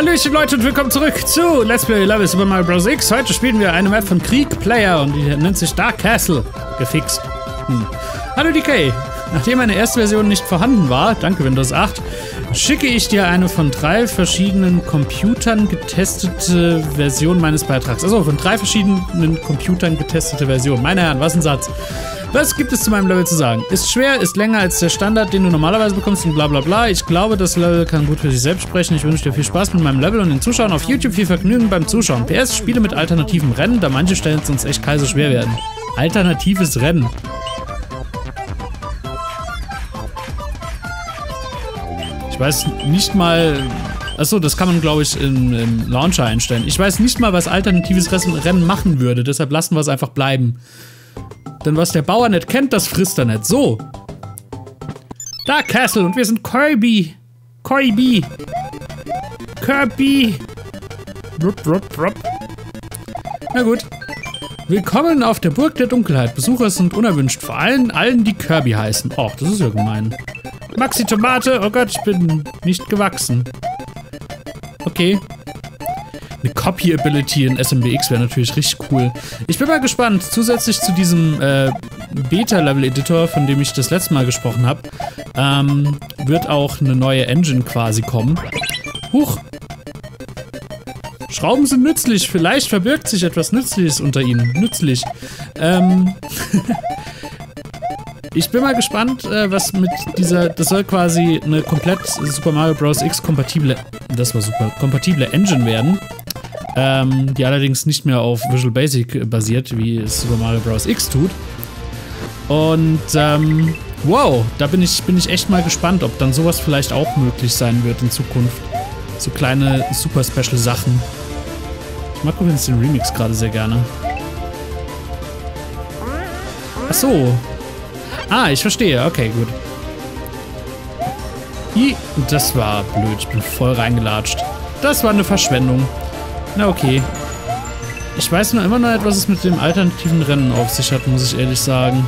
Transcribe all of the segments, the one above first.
Hallöchen Leute und willkommen zurück zu Let's Play Level Super Mario Bros. X. Heute spielen wir eine Map von Krieg Player und die nennt sich Dark Castle. Gefixt. Hm. Hallo DK. Nachdem meine erste Version nicht vorhanden war, danke Windows 8, schicke ich dir eine von drei verschiedenen Computern getestete Version meines Beitrags. Also von drei verschiedenen Computern getestete Version. Meine Herren, was ein Satz. Was gibt es zu meinem Level zu sagen? Ist schwer, ist länger als der Standard, den du normalerweise bekommst und bla bla bla. Ich glaube, das Level kann gut für sich selbst sprechen. Ich wünsche dir viel Spaß mit meinem Level und den Zuschauern auf YouTube viel Vergnügen beim Zuschauen. PS, Spiele mit alternativen Rennen, da manche Stellen sonst echt kaiser schwer werden. Alternatives Rennen. Ich weiß nicht mal... Achso, das kann man, glaube ich, im, im Launcher einstellen. Ich weiß nicht mal, was alternatives Rennen machen würde. Deshalb lassen wir es einfach bleiben. Denn was der Bauer nicht kennt, das frisst er nicht. So. Da, Castle. Und wir sind Kirby. Kirby. Kirby. Rup, rup, rup. Na gut. Willkommen auf der Burg der Dunkelheit. Besucher sind unerwünscht. Vor allem allen, die Kirby heißen. Och, das ist ja gemein. Maxi Tomate. Oh Gott, ich bin nicht gewachsen. Okay. Eine Copy-Ability in SMBX wäre natürlich richtig cool. Ich bin mal gespannt. Zusätzlich zu diesem äh, Beta-Level-Editor, von dem ich das letzte Mal gesprochen habe, ähm, wird auch eine neue Engine quasi kommen. Huch! Schrauben sind nützlich. Vielleicht verbirgt sich etwas Nützliches unter ihnen. Nützlich. Ähm... Ich bin mal gespannt, äh, was mit dieser, das soll quasi eine komplett Super Mario Bros. X kompatible, das war super, kompatible Engine werden ähm, die allerdings nicht mehr auf Visual Basic basiert, wie es Super Mario Bros. X tut. Und ähm, wow, da bin ich, bin ich echt mal gespannt, ob dann sowas vielleicht auch möglich sein wird in Zukunft. So kleine super Special Sachen. Ich mag übrigens den Remix gerade sehr gerne. Ach so. Ah, ich verstehe. Okay, gut. I, das war blöd. Ich bin voll reingelatscht. Das war eine Verschwendung. Na okay. Ich weiß nur immer noch nicht, was es mit dem alternativen Rennen auf sich hat, muss ich ehrlich sagen.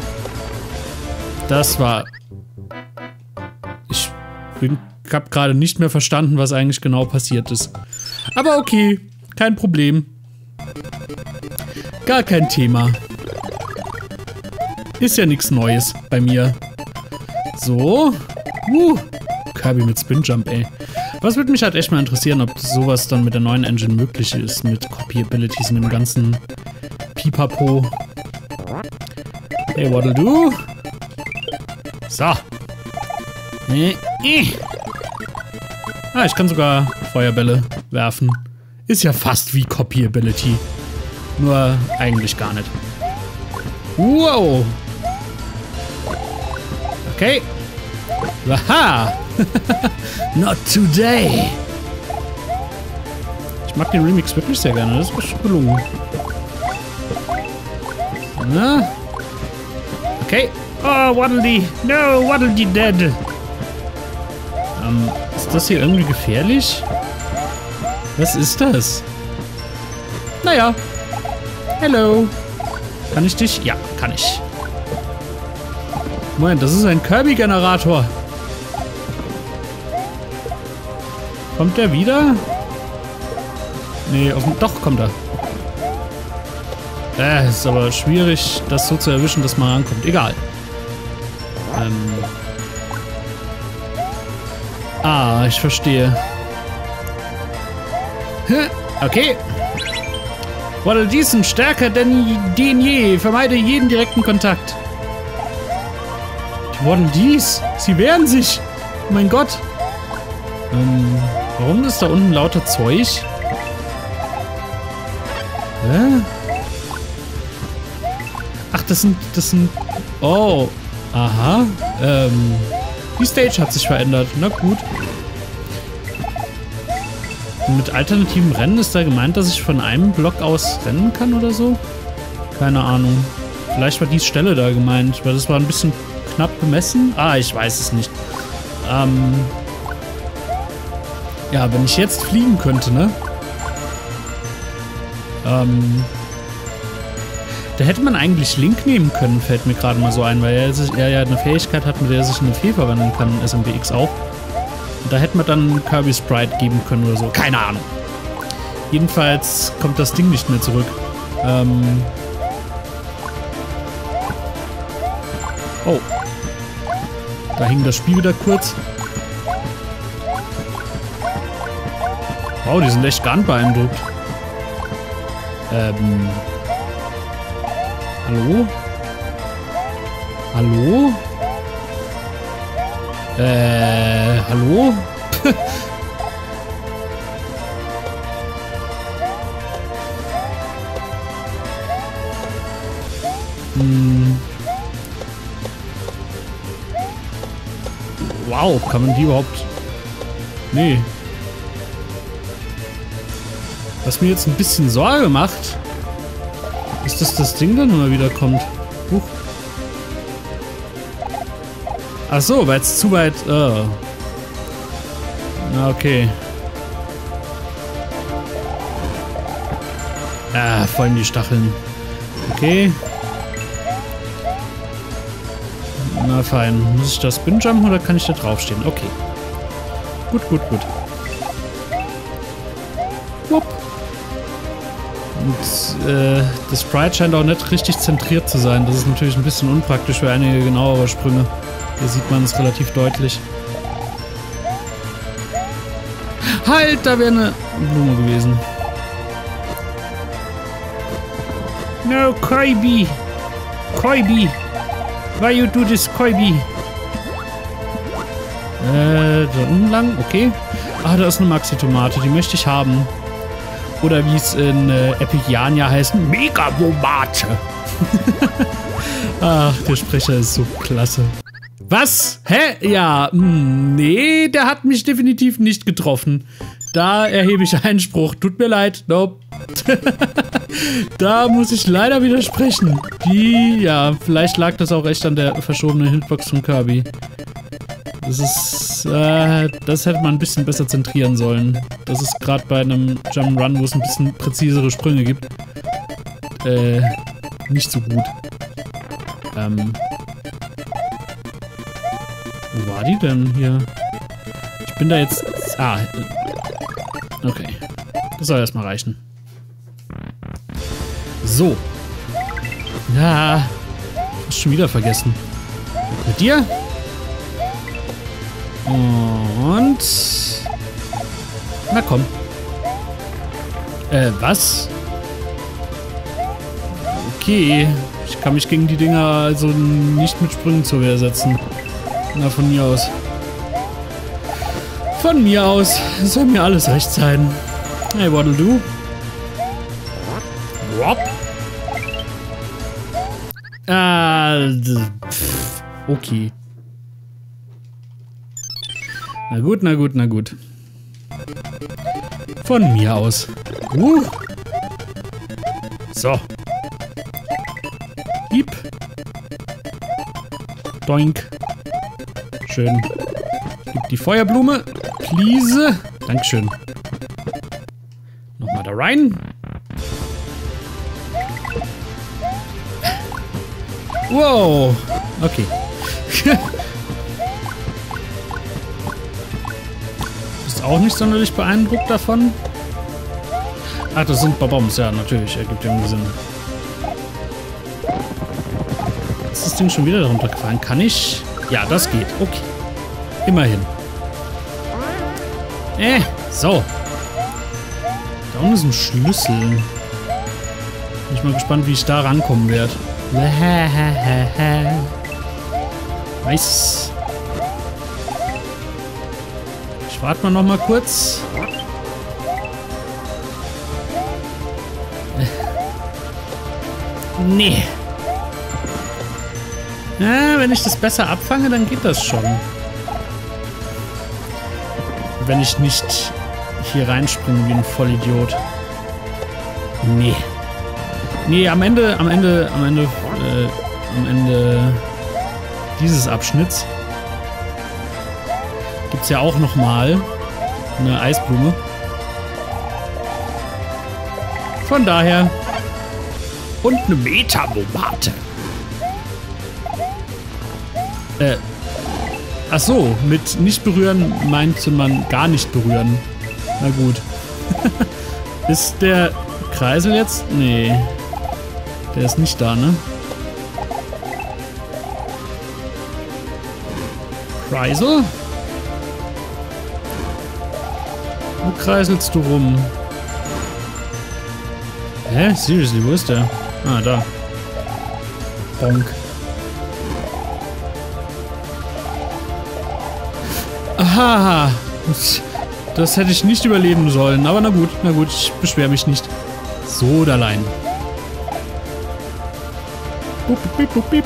Das war... Ich bin, hab gerade nicht mehr verstanden, was eigentlich genau passiert ist. Aber okay, kein Problem. Gar kein Thema. Ist ja nichts Neues bei mir. So. Uh, Kirby mit Spin Jump, ey. Was würde mich halt echt mal interessieren, ob sowas dann mit der neuen Engine möglich ist, mit Copy-Abilities und dem ganzen Pipapo. Hey, what'll do? So. Äh, äh. Ah, ich kann sogar Feuerbälle werfen. Ist ja fast wie Copy-Ability. Nur eigentlich gar nicht. Wow. Okay. Aha. Not today. Ich mag den Remix wirklich sehr gerne. Das ist schon gelungen. Na? Okay. Oh, Waddle Dee. No, Waddle Dee dead. Ähm, ist das hier irgendwie gefährlich? Was ist das? Naja. Hello. Kann ich dich? Ja, kann ich. Moment, das ist ein Kirby-Generator. Kommt der wieder? Nee, auf, doch kommt er. Äh, ist aber schwierig, das so zu erwischen, dass man rankommt. Egal. Ähm. Ah, ich verstehe. Okay. Waddle diesen stärker denn, denn je. Vermeide jeden direkten Kontakt. Die Waddle dies. Sie wehren sich. Oh mein Gott. Ähm. Warum ist da unten lauter Zeug? Hä? Ach, das sind, das sind... Oh. Aha. Ähm. Die Stage hat sich verändert. Na gut. Mit alternativen Rennen ist da gemeint, dass ich von einem Block aus rennen kann oder so? Keine Ahnung. Vielleicht war die Stelle da gemeint, weil das war ein bisschen knapp bemessen. Ah, ich weiß es nicht. Ähm, ja, wenn ich jetzt fliegen könnte, ne? Ähm. Da hätte man eigentlich Link nehmen können, fällt mir gerade mal so ein, weil er, sich, er, ja eine Fähigkeit hat, mit der er sich in eine Fee verwandeln kann, SMBX auch. Und da hätte man dann Kirby Sprite geben können oder so. Keine Ahnung. Jedenfalls kommt das Ding nicht mehr zurück. Ähm oh. Da hing das Spiel wieder kurz. Wow, die sind echt ganz beeindruckt. Ähm. Hallo? Hallo? Äh, hallo? hm. Wow, kann man die überhaupt... Nee. Was mir jetzt ein bisschen Sorge macht, ist, dass das Ding dann immer wieder kommt. Huch. Ach so, weil es zu weit... Oh. Okay. Ah, vor allem die Stacheln. Okay. Na fein. Muss ich das Spinjumpen oder kann ich da draufstehen? Okay. Gut, gut, gut. Äh, das Sprite scheint auch nicht richtig zentriert zu sein. Das ist natürlich ein bisschen unpraktisch für einige genauere Sprünge. Hier sieht man es relativ deutlich. Halt, da wäre eine Blume gewesen. No, Koibi. Koibi. Why you do this, Koibi? Äh, da unten lang, okay. Ah, da ist eine Maxi-Tomate, die möchte ich haben. Oder wie es in äh, Epigiania heißt, Mega-Bomate. Ach, der Sprecher ist so klasse. Was? Hä? Ja, mh, hm, nee, der hat mich definitiv nicht getroffen. Da erhebe ich Einspruch. Tut mir leid. Nope. da muss ich leider widersprechen. Die, ja, vielleicht lag das auch echt an der verschobenen Hitbox von Kirby. Das ist, äh, das hätte man ein bisschen besser zentrieren sollen. Das ist gerade bei einem Jump'n'Run, wo es ein bisschen präzisere Sprünge gibt, äh, nicht so gut. Ähm, wo war die denn hier? Ich bin da jetzt... Ah. Okay. Das soll erstmal reichen. So. Ja. Hast schon wieder vergessen. Mit dir? Und... Na komm. Äh, was? Okay. Ich kann mich gegen die Dinger also nicht mit Sprüngen zur Wehr setzen. Na, von mir aus. Von mir aus. Soll mir alles recht sein. Hey, what'll do? Wop. Ah, pff, okay. Na gut, na gut, na gut. Von mir aus. Uh. So. Gib. Doink. Schön. Gib die Feuerblume. Please. Dankeschön. Nochmal da rein. Wow. Okay. Bist auch nicht sonderlich beeindruckt davon? Ach, das sind Bombs. Ja, natürlich. Ergibt irgendwie Sinn. Ist das Ding schon wieder darunter gefallen? Kann ich... Ja, das geht. Okay. Immerhin. Äh, so. Da unten ist ein Schlüssel. Bin ich mal gespannt, wie ich da rankommen werde. Nice. Ich warte mal noch mal kurz. Nee. Ja, wenn ich das besser abfange, dann geht das schon. Wenn ich nicht hier reinspringe wie ein Vollidiot. Nee. Nee, am Ende, am Ende, am Ende, äh, am Ende dieses Abschnitts gibt es ja auch nochmal eine Eisblume. Von daher. Und eine Metamomate. Äh. Ach so, mit nicht berühren meinte man gar nicht berühren. Na gut. ist der Kreisel jetzt? Nee. Der ist nicht da, ne? Kreisel? Kreiselst du rum? Hä? Seriously, wo ist der? Ah, da. Bonk. Aha. Das hätte ich nicht überleben sollen. Aber na gut, na gut, ich beschwere mich nicht. So, Dalein. Bup, bup, bup, bup.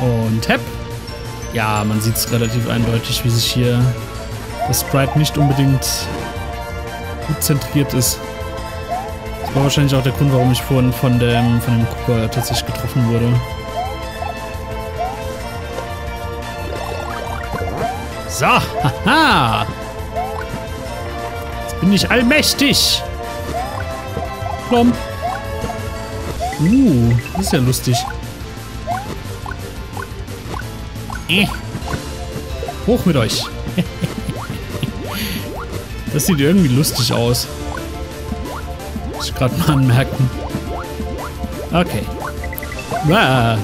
Und hepp. Ja, man sieht es relativ eindeutig, wie sich hier das Sprite nicht unbedingt gut zentriert ist. Das war wahrscheinlich auch der Grund, warum ich vorhin von dem, von dem Cooper tatsächlich getroffen wurde. So, haha! Jetzt bin ich allmächtig! Plomp! Uh, das ist ja lustig. Äh. Hoch mit euch! Das sieht irgendwie lustig aus. Muss ich gerade mal anmerken. Okay. Ah.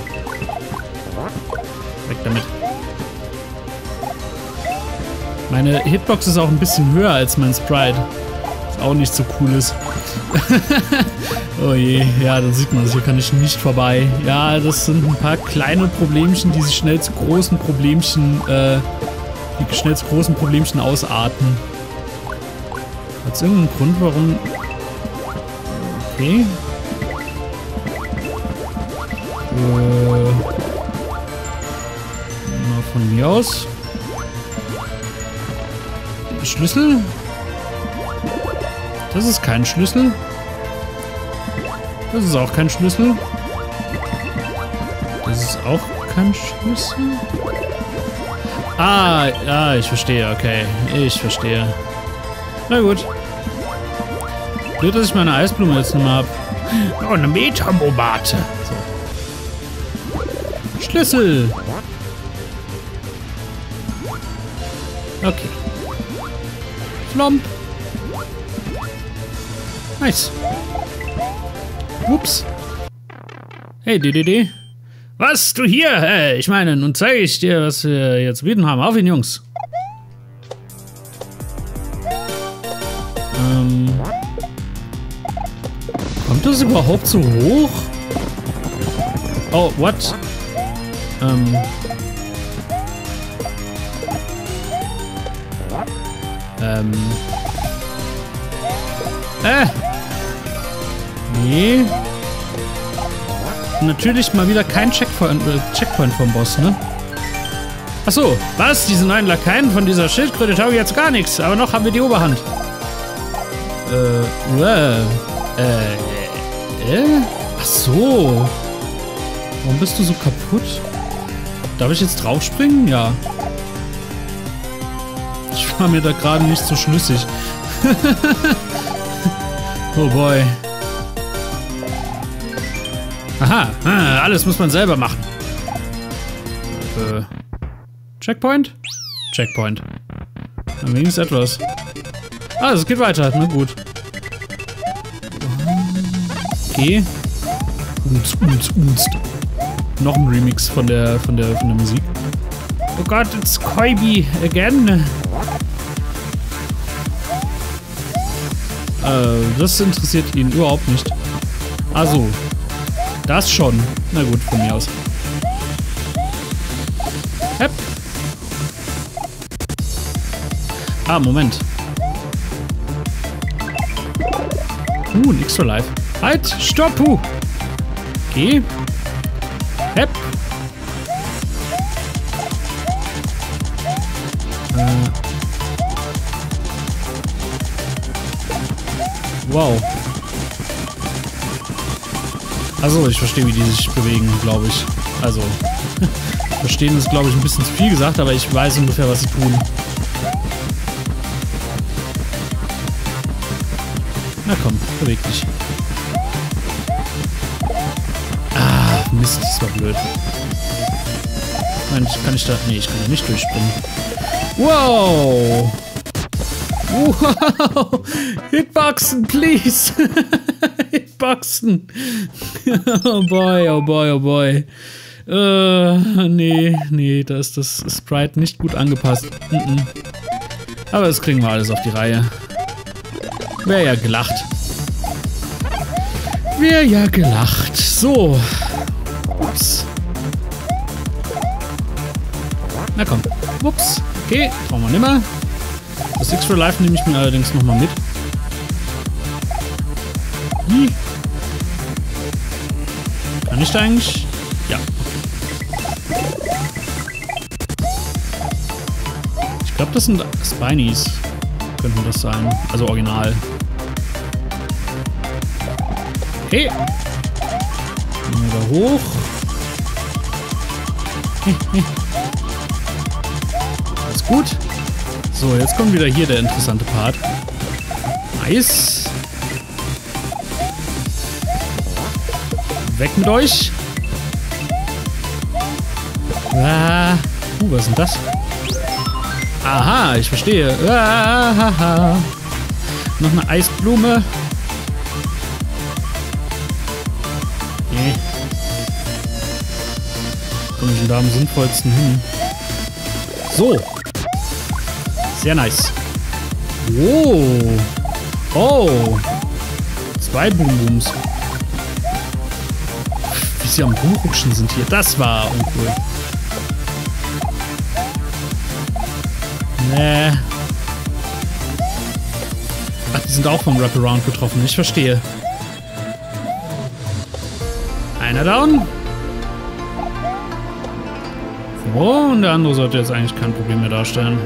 Weg damit. Meine Hitbox ist auch ein bisschen höher als mein Sprite. Was auch nicht so cool ist. oh je, ja, da sieht man es. Hier kann ich nicht vorbei. Ja, das sind ein paar kleine Problemchen, die sich schnell zu großen Problemchen, äh, die schnell zu großen Problemchen ausarten. Hat es irgendeinen Grund, warum... Okay. Äh, mal von mir aus. Schlüssel? Das ist kein Schlüssel. Das ist auch kein Schlüssel. Das ist auch kein Schlüssel. Ah, ja, ich verstehe, okay. Ich verstehe. Na gut. Blöd, dass ich meine Eisblume jetzt nicht mehr habe. Oh, eine Metamobate. So. Schlüssel. Okay. Flomp. Nice. Ups. Hey, DDD. Was, du hier? Hey, ich meine, nun zeige ich dir, was wir jetzt bieten haben. Auf ihn, Jungs. Ähm. Kommt das überhaupt so hoch? Oh, what? Ähm. Ähm. Äh. Nee. Natürlich mal wieder kein Checkpoint, äh, Checkpoint vom Boss, ne? Achso, was? Diese neuen Lakaien von dieser Schildkröte taugen jetzt gar nichts, aber noch haben wir die Oberhand. Äh, äh, äh, äh? Ach so. Warum bist du so kaputt? Darf ich jetzt draufspringen? Ja. Ich war mir da gerade nicht so schlüssig. oh boy. Aha, ah, alles muss man selber machen. Äh, Checkpoint? Checkpoint. Dann wenigstens etwas. Ah, es geht weiter. Na gut. Okay. Unz, unz, unz. Noch ein Remix von der, von der, von der Musik. Oh Gott, it's Koibi again. Äh, das interessiert ihn überhaupt nicht. Also, das schon. Na gut, von mir aus. Hepp. Ah, Moment. Uh, ein extra life. Halt, stopp, uh. Okay. Hepp. Äh. Wow. Also ich verstehe, wie die sich bewegen, glaube ich. Also, verstehen ist, glaube ich, ein bisschen zu viel gesagt, aber ich weiß ungefähr, was sie tun. Na komm, beweg dich. Mist, das war blöd. Mensch, kann ich da... Nee, ich kann da nicht durchspringen. Wow! Wow! Hitboxen, please! Hitboxen! oh boy, oh boy, oh boy. Äh, nee, nee, da ist das Sprite nicht gut angepasst. Mm -mm. Aber das kriegen wir alles auf die Reihe. Wäre ja gelacht. Wäre ja gelacht. So. Ups. Na komm. Ups. Okay, brauchen wir nimmer. Das Six for Life nehme ich mir allerdings nochmal mit. Wie? Kann ich da eigentlich? Ja. Ich glaube, das sind Spinies. Könnten das sein. Also original. Okay. Gehen wir da hoch. Alles gut. So, jetzt kommt wieder hier der interessante Part. Nice. Weg mit euch. Ah. Uh, was ist denn das? Aha, ich verstehe. Ah, Noch eine Eisblume. Nee. Komme ich denn da am sinnvollsten hin? So. Sehr nice. Oh. Oh. Zwei Boom Booms. Wie sie am Rumrutschen sind hier. Das war uncool. Nee. Ach, die sind auch vom Wraparound getroffen. Ich verstehe. Einer down. So, und der andere sollte jetzt eigentlich kein Problem mehr darstellen.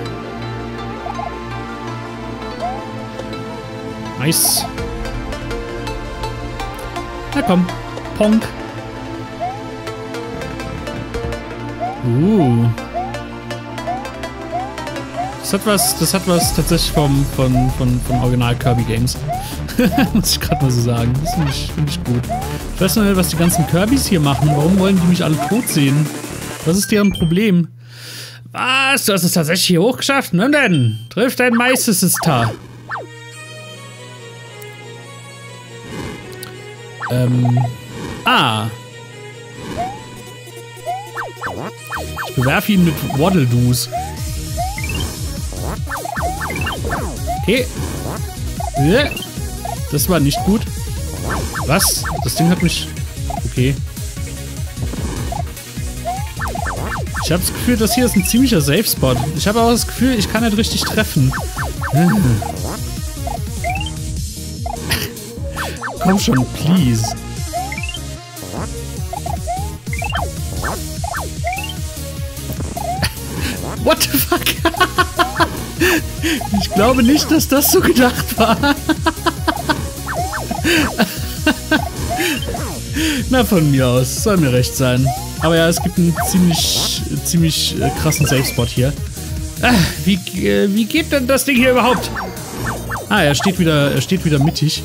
Nice. Na komm. Ponk. Uh. Das hat was, das hat was tatsächlich vom, von, von, von Original Kirby Games. Muss ich gerade mal so sagen. Das finde ich, find ich gut. Ich weiß noch nicht, was die ganzen Kirbys hier machen. Warum wollen die mich alle tot sehen? Was ist deren Problem? Was? Du hast es tatsächlich hier hochgeschafft? Nimm denn? Trifft dein Meisterstar. Ähm. Ah. Ich bewerfe ihn mit Waddle-Doos. Okay. Das war nicht gut. Was? Das Ding hat mich... Okay. Ich habe das Gefühl, das hier ist ein ziemlicher Safe-Spot. Ich habe auch das Gefühl, ich kann nicht richtig treffen. Komm schon, please. What the fuck? ich glaube nicht, dass das so gedacht war. Na, von mir aus. Soll mir recht sein. Aber ja, es gibt einen ziemlich, ziemlich äh, krassen Safe-Spot hier. Ah, wie, äh, wie geht denn das Ding hier überhaupt? Ah, er steht wieder, er steht wieder mittig.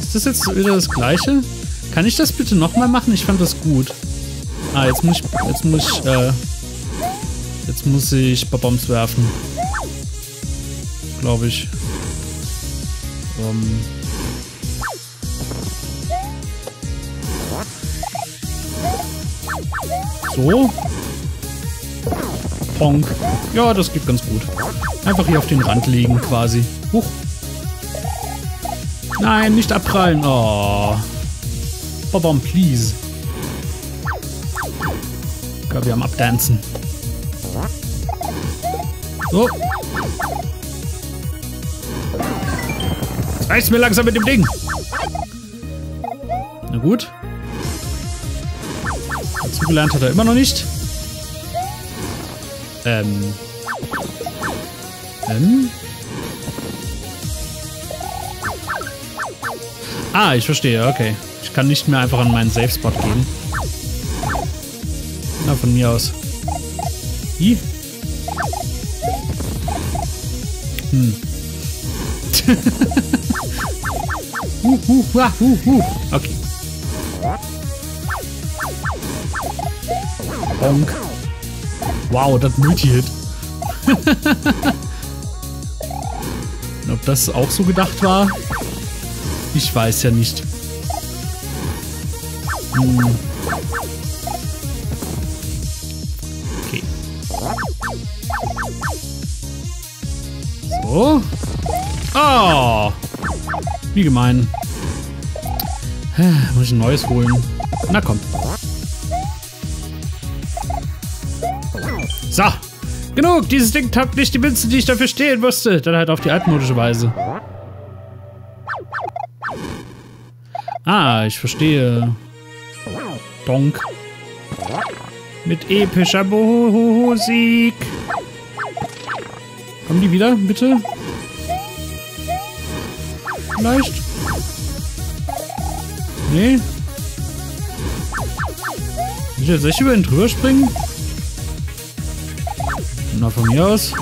Ist das jetzt wieder das gleiche? Kann ich das bitte nochmal machen? Ich fand das gut. Ah, jetzt muss ich, jetzt muss ich, äh, jetzt muss ich Bombs werfen. Glaube ich. Um. So. Ponk. Ja, das geht ganz gut. Einfach hier auf den Rand legen quasi. Huch. Nein, nicht abprallen. Oh. Bobom, please. Ja, wir haben abdancen. So. Reicht's mir langsam mit dem Ding. Na gut. Dazu gelernt hat er immer noch nicht. Ähm. Ähm. Ah, ich verstehe, okay. Ich kann nicht mehr einfach an meinen Safe-Spot gehen. Na, von mir aus. Wie? Hm. uh, uh, uh, uh, uh. Okay. Bonk. Wow, das Multi-Hit. Ob das auch so gedacht war? Ich weiß ja nicht. Hm. Okay. So. Oh. Wie gemein. Muss ich ein neues holen. Na komm. Genug. Dieses Ding tappt nicht die Münzen, die ich dafür stehen musste. Dann halt auf die altmodische Weise. Ah, ich verstehe. Donk. Mit epischer Musik. Kommen die wieder, bitte? Vielleicht? Nee. Muss ich jetzt echt über ihn drüber springen? Na, von mir aus.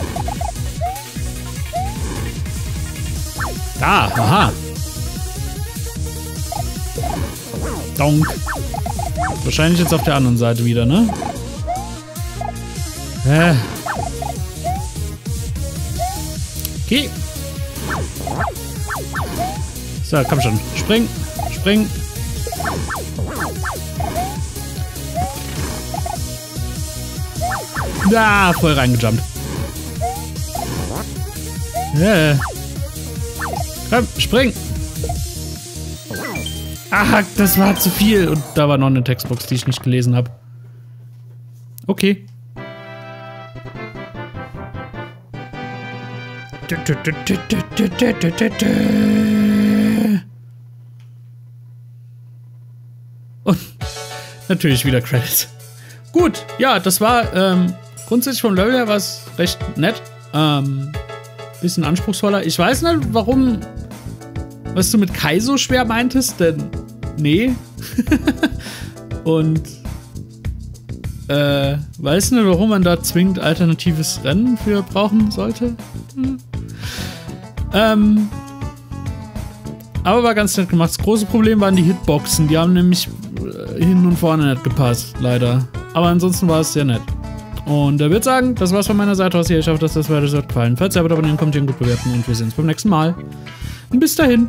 Da, aha. Donk. Wahrscheinlich jetzt auf der anderen Seite wieder, ne? Hä? Okay. So, komm schon. Spring. Spring. Da, voll reingejumpt. Yeah. Komm, spring. Ach, das war zu viel. Und da war noch eine Textbox, die ich nicht gelesen habe. Okay. Und natürlich wieder Credits. Gut, ja, das war ähm, grundsätzlich vom Level her was recht nett. Ähm, bisschen anspruchsvoller. Ich weiß nicht, warum, was du mit Kai so schwer meintest, denn nee. Und äh, weiß nicht, warum man da zwingend alternatives Rennen für brauchen sollte. Hm. Ähm, aber war ganz nett gemacht. Das große Problem waren die Hitboxen. Die haben nämlich äh, hinten und vorne nicht gepasst, leider. Aber ansonsten war es sehr nett. Und äh, wird sagen, das war's von meiner Seite aus hier. Ich hoffe, dass das weiter so gefallen. Falls ihr aber abonnieren, kommt ihr gut bewerten und wir sehen uns beim nächsten Mal. Und bis dahin.